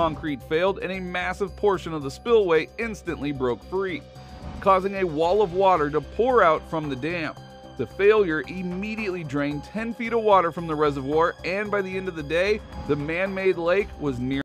concrete failed and a massive portion of the spillway instantly broke free, causing a wall of water to pour out from the dam. The failure immediately drained 10 feet of water from the reservoir, and by the end of the day, the man made lake was near.